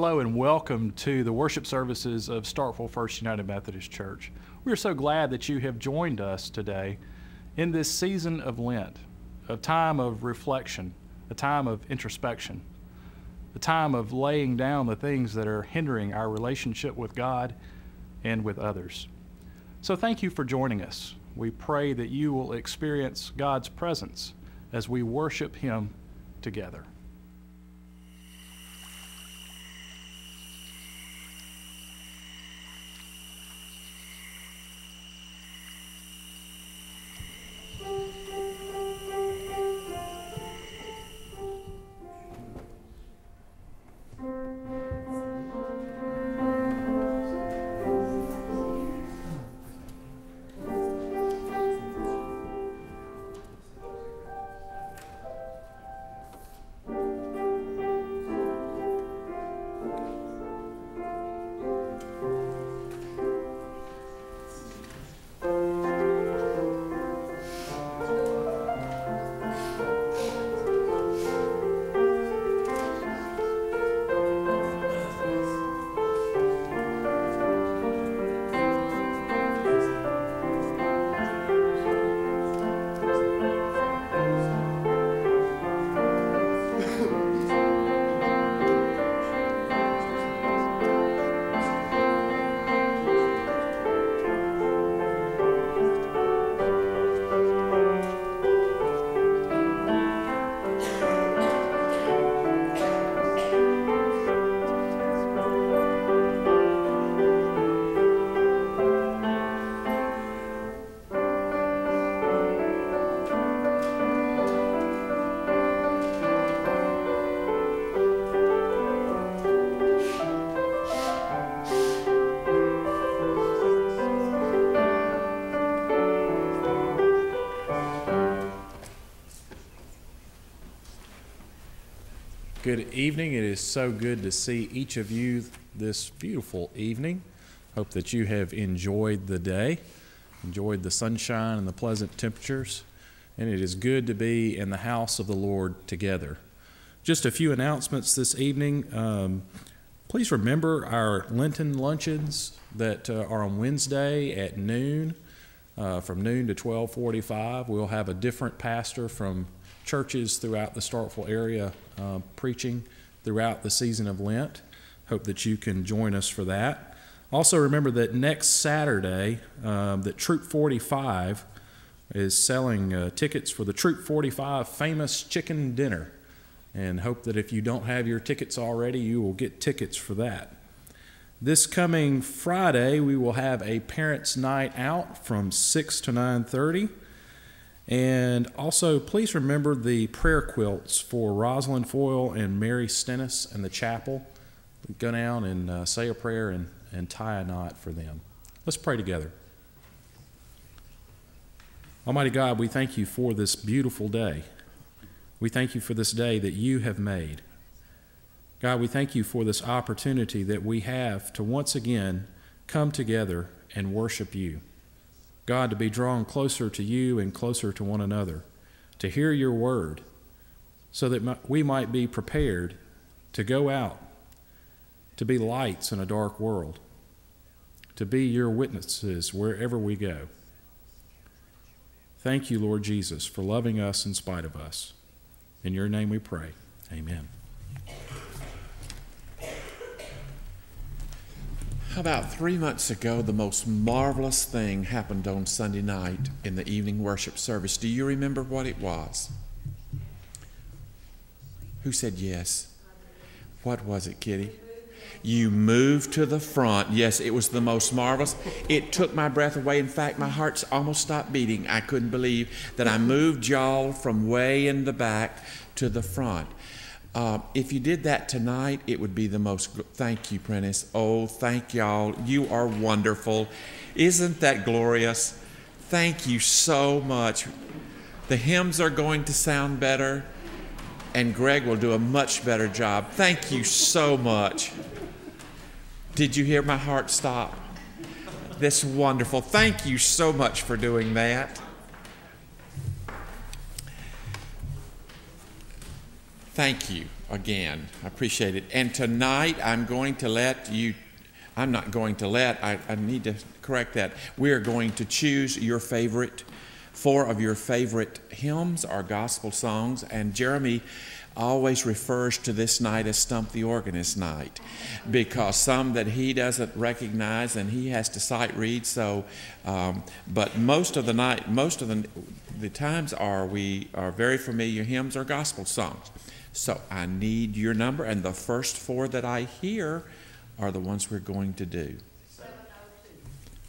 Hello and welcome to the worship services of Starkville First United Methodist Church. We are so glad that you have joined us today in this season of Lent, a time of reflection, a time of introspection, a time of laying down the things that are hindering our relationship with God and with others. So thank you for joining us. We pray that you will experience God's presence as we worship Him together. Good evening. It is so good to see each of you this beautiful evening. Hope that you have enjoyed the day, enjoyed the sunshine and the pleasant temperatures, and it is good to be in the house of the Lord together. Just a few announcements this evening. Um, please remember our Lenten luncheons that uh, are on Wednesday at noon, uh, from noon to 12:45. We'll have a different pastor from churches throughout the Starkville area uh, preaching throughout the season of Lent. Hope that you can join us for that. Also, remember that next Saturday, um, that Troop 45 is selling uh, tickets for the Troop 45 famous chicken dinner. And hope that if you don't have your tickets already, you will get tickets for that. This coming Friday, we will have a parents' night out from 6 to 9:30. And also, please remember the prayer quilts for Rosalind Foyle and Mary Stennis and the chapel. Go down and uh, say a prayer and, and tie a knot for them. Let's pray together. Almighty God, we thank you for this beautiful day. We thank you for this day that you have made. God, we thank you for this opportunity that we have to once again come together and worship you. God, to be drawn closer to you and closer to one another, to hear your word, so that we might be prepared to go out, to be lights in a dark world, to be your witnesses wherever we go. Thank you, Lord Jesus, for loving us in spite of us. In your name we pray. Amen. About three months ago, the most marvelous thing happened on Sunday night in the evening worship service. Do you remember what it was? Who said yes? What was it, Kitty? You moved to the front. Yes, it was the most marvelous. It took my breath away. In fact, my heart's almost stopped beating. I couldn't believe that I moved y'all from way in the back to the front. Uh, if you did that tonight, it would be the most. Thank you, Prentice. Oh, thank y'all. You are wonderful. Isn't that glorious? Thank you so much. The hymns are going to sound better, and Greg will do a much better job. Thank you so much. Did you hear my heart stop? This wonderful. Thank you so much for doing that. Thank you again. I appreciate it. And tonight I'm going to let you, I'm not going to let, I, I need to correct that. We are going to choose your favorite, four of your favorite hymns or gospel songs. And Jeremy always refers to this night as Stump the Organist night because some that he doesn't recognize and he has to sight read. So, um, but most of the night, most of the, the times are we are very familiar hymns or gospel songs. So I need your number, and the first four that I hear are the ones we're going to do.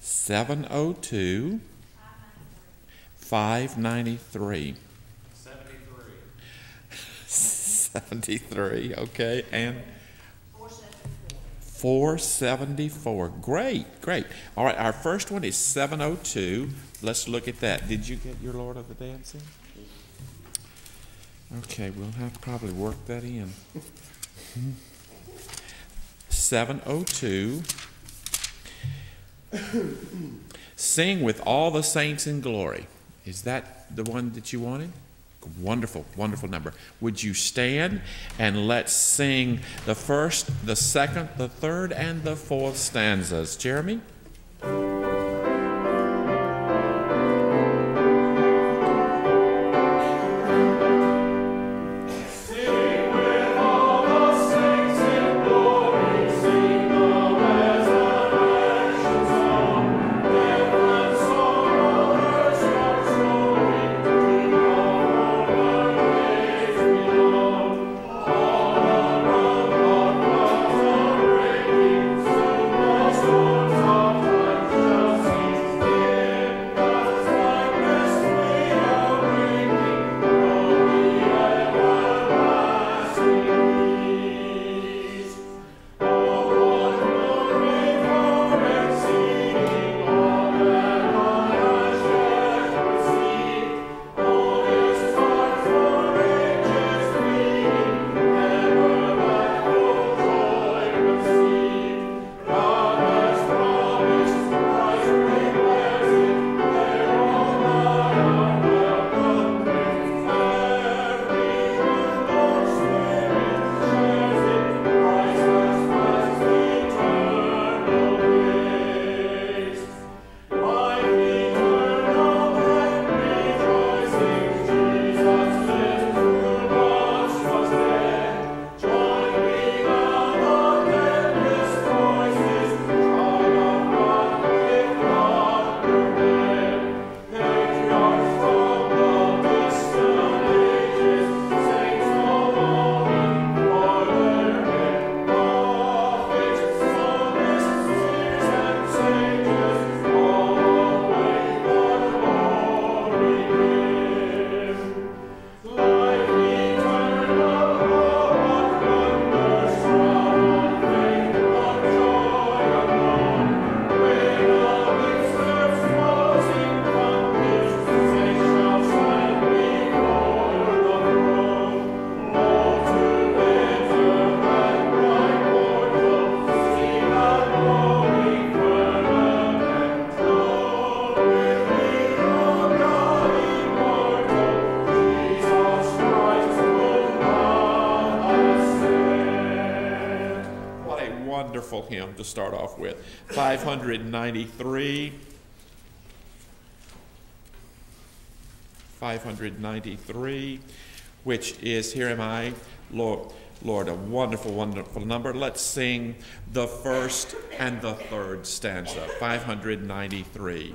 702. 593. 73. 73, okay, and 474. Great, great. All right, our first one is 702. Let's look at that. Did you get your Lord of the Dancing? Okay, we'll have to probably work that in. 702. Sing with all the saints in glory. Is that the one that you wanted? Wonderful, wonderful number. Would you stand and let's sing the first, the second, the third, and the fourth stanzas? Jeremy? Wonderful hymn to start off with. 593. 593, which is Here Am I, Lord. Lord, a wonderful, wonderful number. Let's sing the first and the third stanza. 593.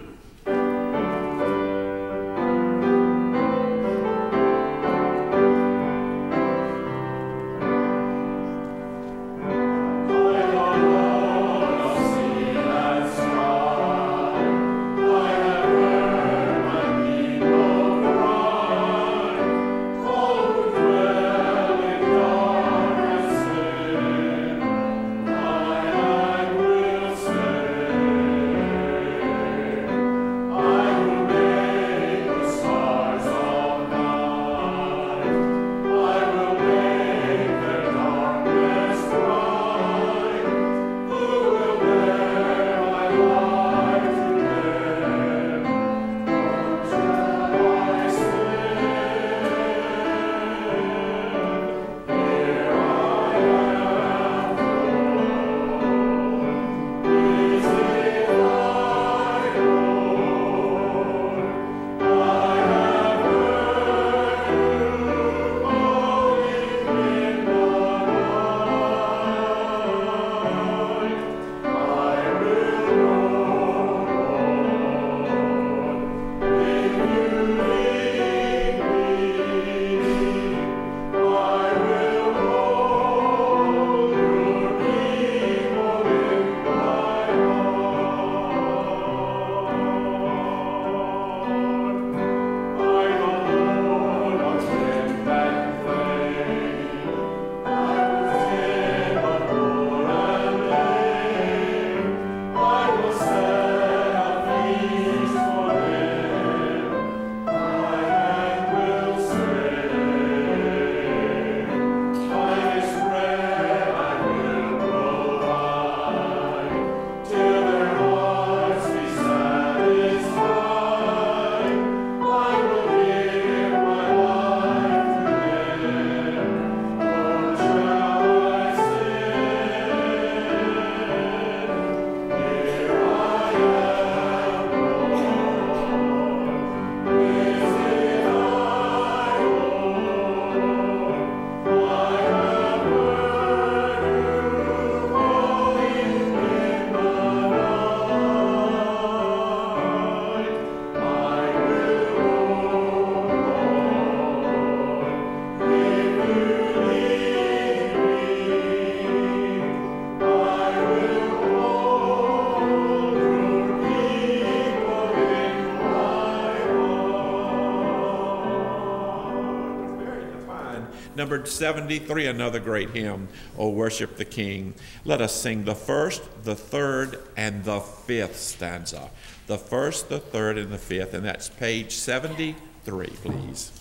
Number 73, another great hymn, O Worship the King. Let us sing the first, the third, and the fifth stanza. The first, the third, and the fifth, and that's page 73, please.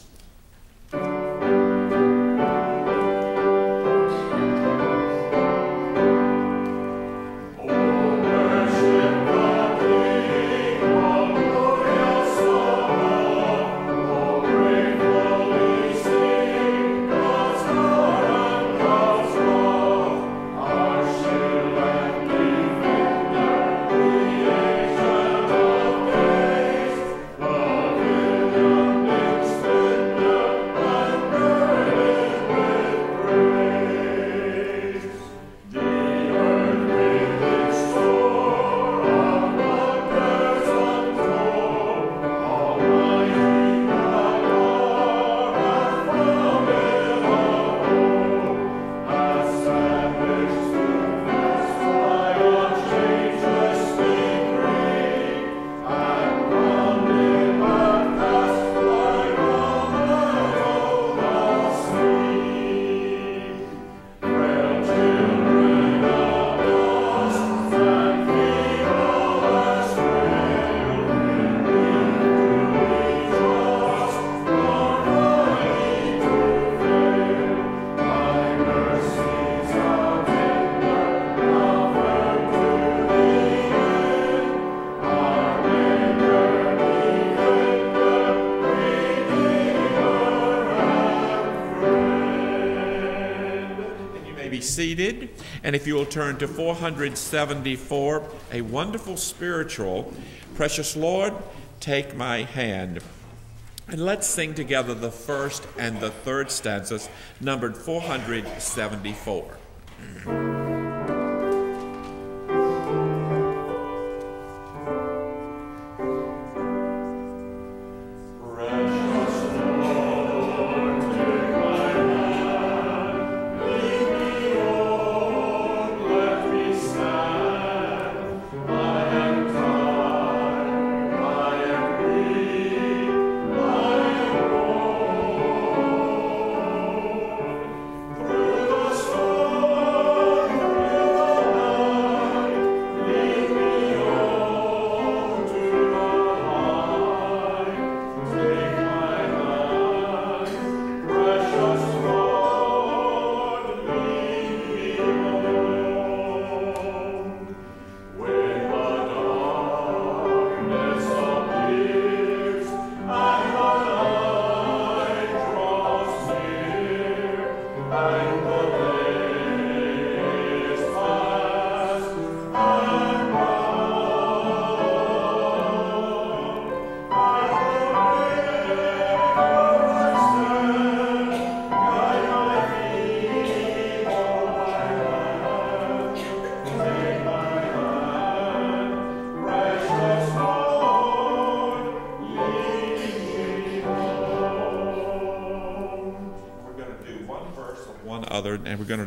And if you will turn to 474, a wonderful spiritual, Precious Lord, take my hand. And let's sing together the first and the third stanzas, numbered 474.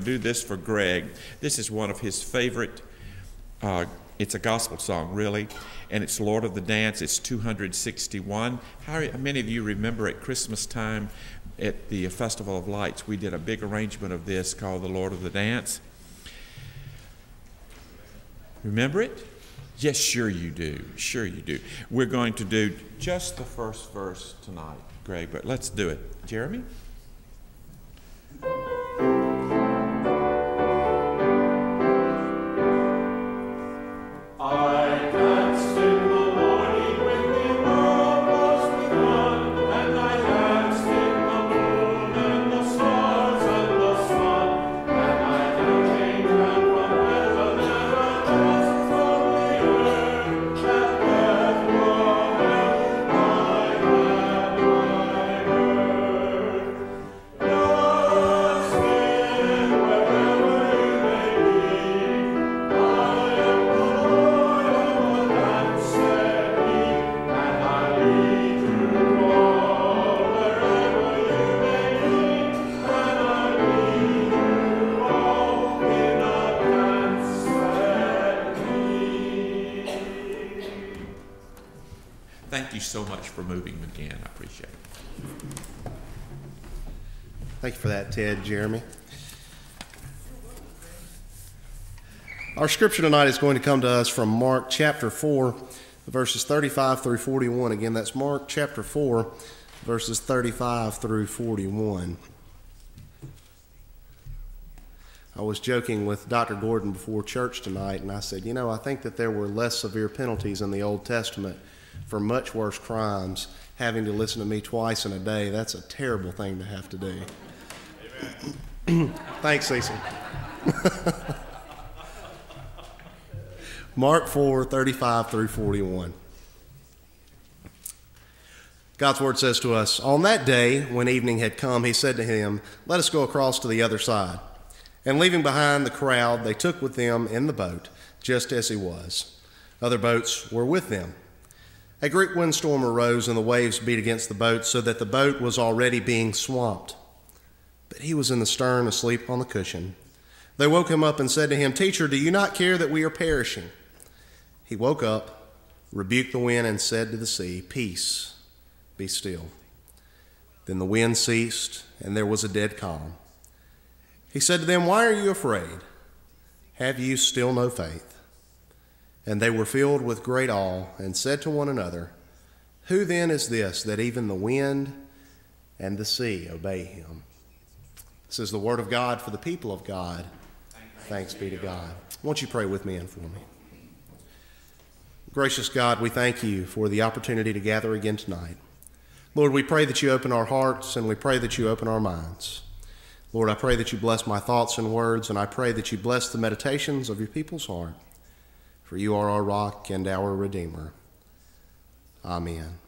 Do this for Greg. This is one of his favorite. Uh, it's a gospel song, really, and it's Lord of the Dance. It's 261. How many of you remember at Christmas time at the Festival of Lights, we did a big arrangement of this called the Lord of the Dance? Remember it? Yes, sure you do. Sure you do. We're going to do just the first verse tonight, Greg, but let's do it. Jeremy? You so much for moving again. I appreciate it. Thank you for that, Ted, Jeremy. Our scripture tonight is going to come to us from Mark chapter 4, verses 35 through 41. Again, that's Mark chapter 4, verses 35 through 41. I was joking with Dr. Gordon before church tonight, and I said, You know, I think that there were less severe penalties in the Old Testament for much worse crimes. Having to listen to me twice in a day, that's a terrible thing to have to do. Thanks, Cecil. Mark 4 35 through 41. God's word says to us On that day, when evening had come, he said to him, Let us go across to the other side. And leaving behind the crowd, they took with them in the boat, just as he was. Other boats were with them. A great windstorm arose, and the waves beat against the boat, so that the boat was already being swamped. But he was in the stern, asleep on the cushion. They woke him up and said to him, Teacher, do you not care that we are perishing? He woke up, rebuked the wind, and said to the sea, Peace, be still. Then the wind ceased, and there was a dead calm. He said to them, Why are you afraid? Have you still no faith? And they were filled with great awe and said to one another, Who then is this that even the wind and the sea obey him? This is the word of God for the people of God. Thanks be to God. Won't you pray with me and for me? Gracious God, we thank you for the opportunity to gather again tonight. Lord, we pray that you open our hearts and we pray that you open our minds. Lord, I pray that you bless my thoughts and words, and I pray that you bless the meditations of your people's heart. For you are our rock and our Redeemer. Amen.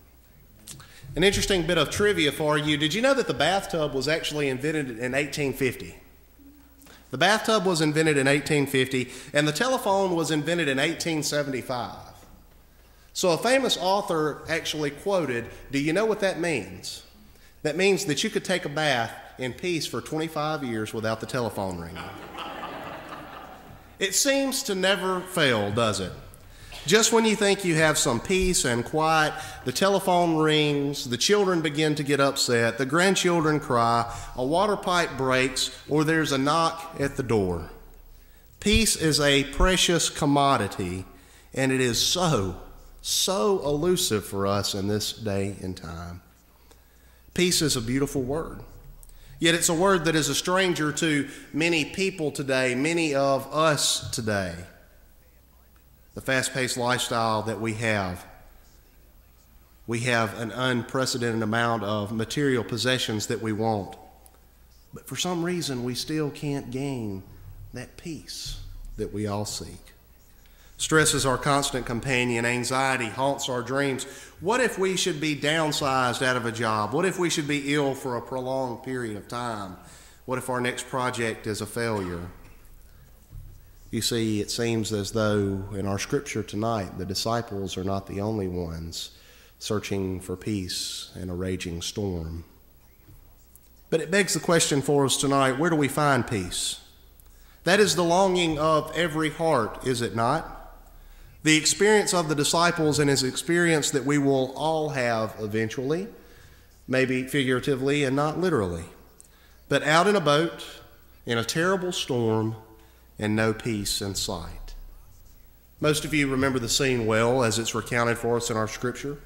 An interesting bit of trivia for you. Did you know that the bathtub was actually invented in 1850? The bathtub was invented in 1850, and the telephone was invented in 1875. So a famous author actually quoted Do you know what that means? That means that you could take a bath in peace for 25 years without the telephone ringing. It seems to never fail, does it? Just when you think you have some peace and quiet, the telephone rings, the children begin to get upset, the grandchildren cry, a water pipe breaks, or there's a knock at the door. Peace is a precious commodity, and it is so, so elusive for us in this day and time. Peace is a beautiful word. Yet it's a word that is a stranger to many people today, many of us today. The fast paced lifestyle that we have. We have an unprecedented amount of material possessions that we want. But for some reason, we still can't gain that peace that we all seek. Stress is our constant companion. Anxiety haunts our dreams. What if we should be downsized out of a job? What if we should be ill for a prolonged period of time? What if our next project is a failure? You see, it seems as though in our scripture tonight, the disciples are not the only ones searching for peace in a raging storm. But it begs the question for us tonight where do we find peace? That is the longing of every heart, is it not? The experience of the disciples and his experience that we will all have eventually, maybe figuratively and not literally, but out in a boat in a terrible storm and no peace in sight. Most of you remember the scene well as it's recounted for us in our scripture.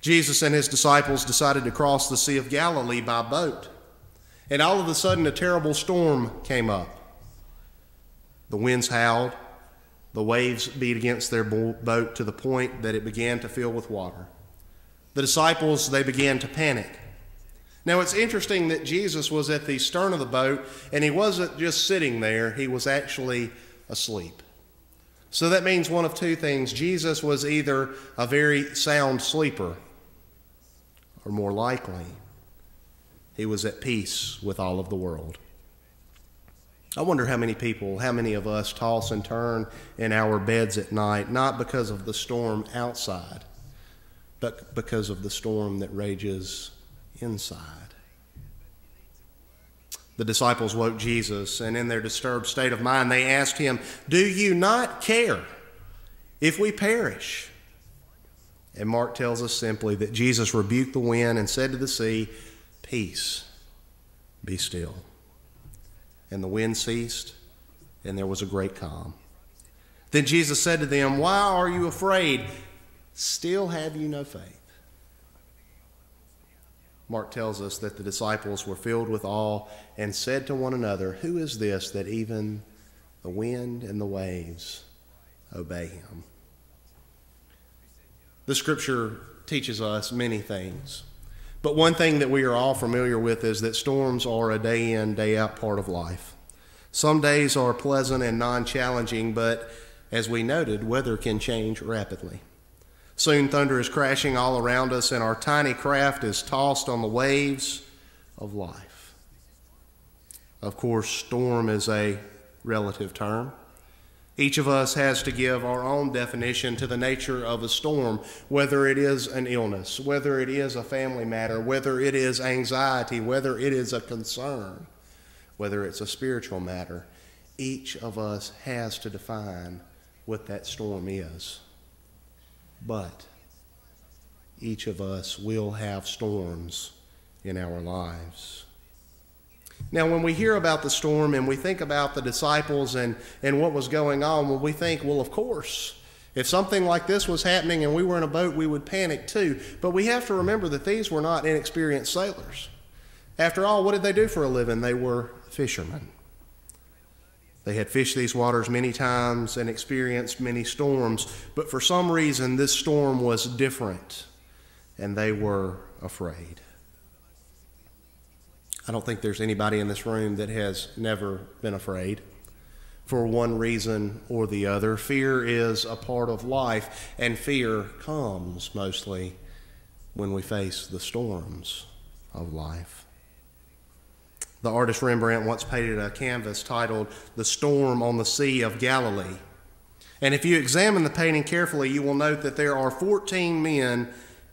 Jesus and his disciples decided to cross the Sea of Galilee by boat, and all of a sudden a terrible storm came up. The winds howled, the waves beat against their boat to the point that it began to fill with water. The disciples, they began to panic. Now, it's interesting that Jesus was at the stern of the boat and he wasn't just sitting there, he was actually asleep. So that means one of two things. Jesus was either a very sound sleeper, or more likely, he was at peace with all of the world. I wonder how many people, how many of us toss and turn in our beds at night, not because of the storm outside, but because of the storm that rages inside. The disciples woke Jesus, and in their disturbed state of mind, they asked him, Do you not care if we perish? And Mark tells us simply that Jesus rebuked the wind and said to the sea, Peace, Be still. And the wind ceased, and there was a great calm. Then Jesus said to them, Why are you afraid? Still have you no faith? Mark tells us that the disciples were filled with awe and said to one another, Who is this that even the wind and the waves obey him? The scripture teaches us many things. But one thing that we are all familiar with is that storms are a day in, day out part of life. Some days are pleasant and non challenging, but as we noted, weather can change rapidly. Soon thunder is crashing all around us, and our tiny craft is tossed on the waves of life. Of course, storm is a relative term. Each of us has to give our own definition to the nature of a storm, whether it is an illness, whether it is a family matter, whether it is anxiety, whether it is a concern, whether it's a spiritual matter. Each of us has to define what that storm is. But each of us will have storms in our lives. Now, when we hear about the storm and we think about the disciples and, and what was going on, well, we think, well, of course, if something like this was happening and we were in a boat, we would panic too. But we have to remember that these were not inexperienced sailors. After all, what did they do for a living? They were fishermen. They had fished these waters many times and experienced many storms, but for some reason, this storm was different, and they were afraid. I don't think there's anybody in this room that has never been afraid for one reason or the other. Fear is a part of life, and fear comes mostly when we face the storms of life. The artist Rembrandt once painted a canvas titled The Storm on the Sea of Galilee. And if you examine the painting carefully, you will note that there are 14 men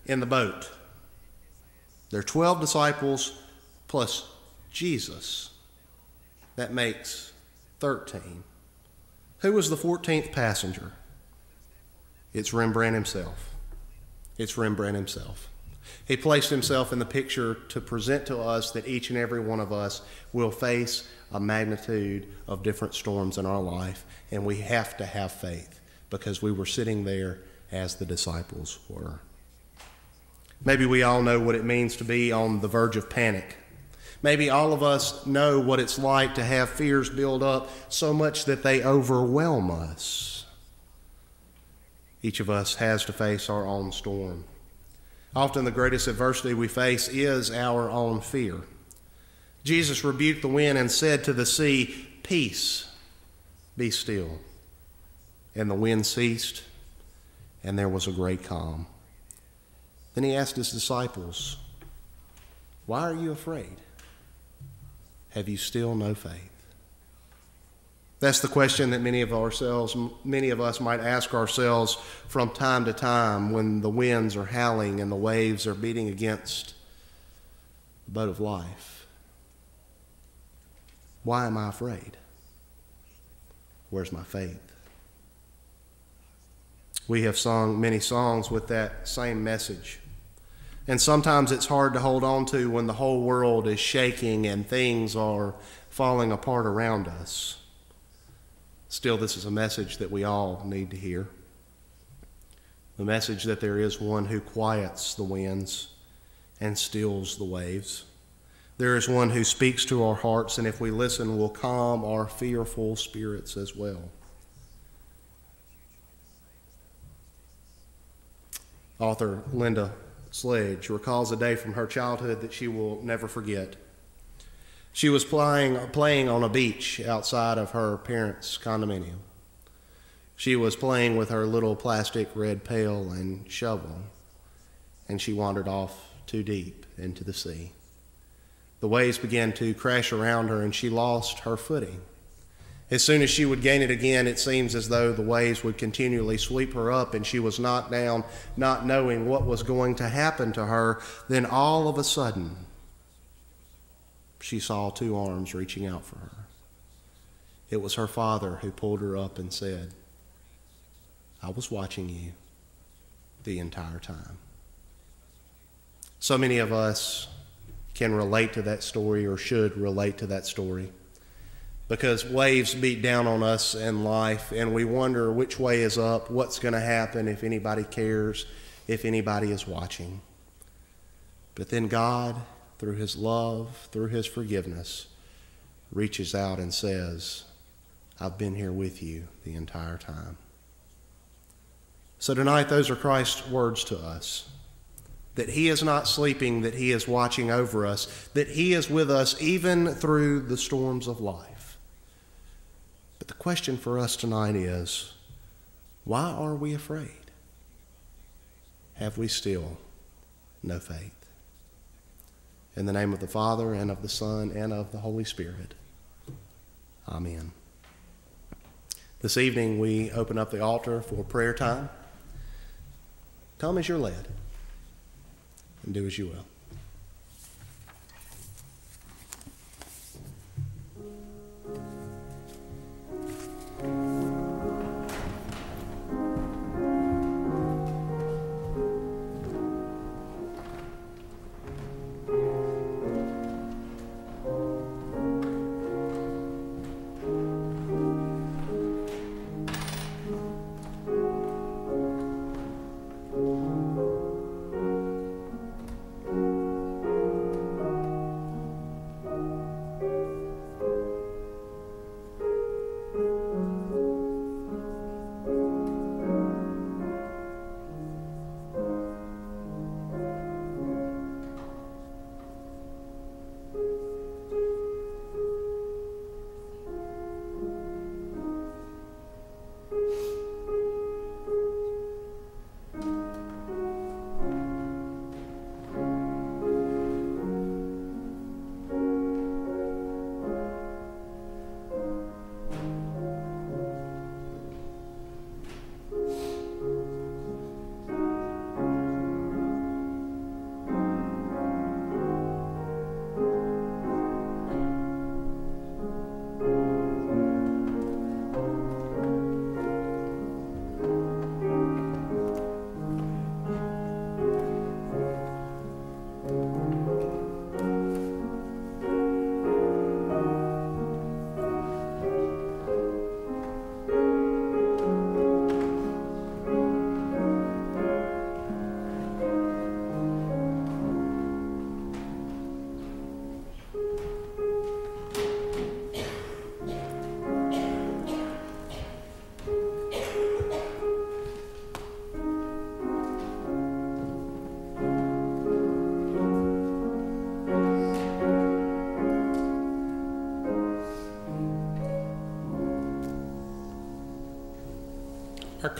in the boat. There are 12 disciples plus Jesus. That makes 13. Who was the 14th passenger? It's Rembrandt himself. It's Rembrandt himself. He placed himself in the picture to present to us that each and every one of us will face a magnitude of different storms in our life, and we have to have faith because we were sitting there as the disciples were. Maybe we all know what it means to be on the verge of panic. Maybe all of us know what it's like to have fears build up so much that they overwhelm us. Each of us has to face our own storm. Often the greatest adversity we face is our own fear. Jesus rebuked the wind and said to the sea, Peace, be still. And the wind ceased, and there was a great calm. Then he asked his disciples, Why are you afraid? Have you still no faith? That's the question that many of ourselves, many of us might ask ourselves from time to time when the winds are howling and the waves are beating against the boat of life. Why am I afraid? Where's my faith? We have sung many songs with that same message. And sometimes it's hard to hold on to when the whole world is shaking and things are falling apart around us. Still, this is a message that we all need to hear. The message that there is one who quiets the winds and stills the waves. There is one who speaks to our hearts, and if we listen, will calm our fearful spirits as well. Author Linda Sledge recalls a day from her childhood that she will never forget. She was playing, playing on a beach outside of her parents' condominium. She was playing with her little plastic red pail and shovel, and she wandered off too deep into the sea. The waves began to crash around her, and she lost her footing. As soon as she would gain it again, it seems as though the waves would continually sweep her up and she was knocked down, not knowing what was going to happen to her. Then all of a sudden, she saw two arms reaching out for her. It was her father who pulled her up and said, I was watching you the entire time. So many of us can relate to that story or should relate to that story. Because waves beat down on us in life, and we wonder which way is up, what's going to happen, if anybody cares, if anybody is watching. But then God, through His love, through His forgiveness, reaches out and says, I've been here with you the entire time. So tonight, those are Christ's words to us that He is not sleeping, that He is watching over us, that He is with us even through the storms of life. The question for us tonight is why are we afraid? Have we still no faith? In the name of the Father, and of the Son, and of the Holy Spirit. Amen. This evening, we open up the altar for prayer time. Come as you're led and do as you will.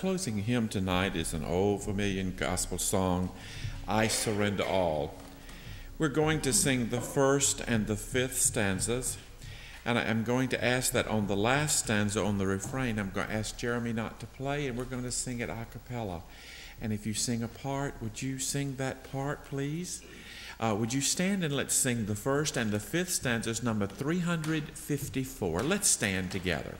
Closing hymn tonight is an old familiar gospel song, I Surrender All. We're going to sing the first and the fifth stanzas, and I am going to ask that on the last stanza, on the refrain, I'm going to ask Jeremy not to play, and we're going to sing it a cappella. And if you sing a part, would you sing that part, please? Uh, would you stand and let's sing the first and the fifth stanzas, number 354. Let's stand together.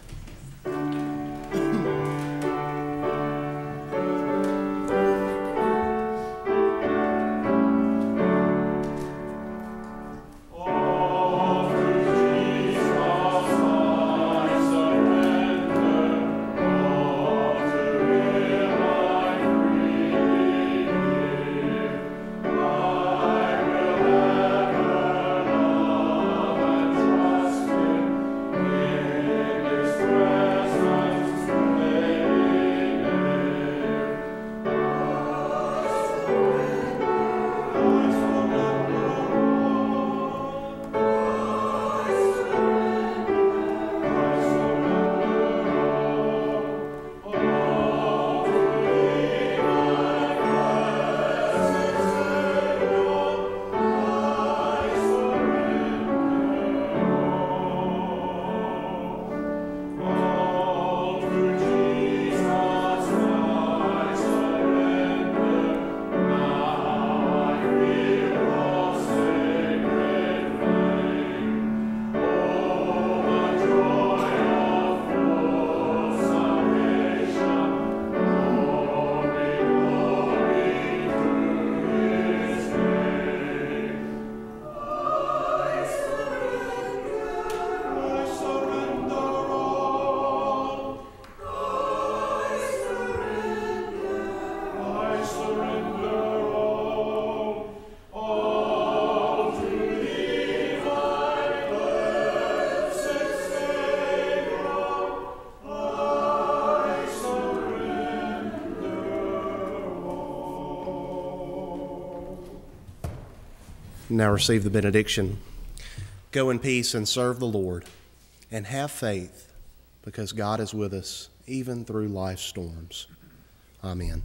Now receive the benediction. Go in peace and serve the Lord, and have faith, because God is with us even through life's storms. Amen.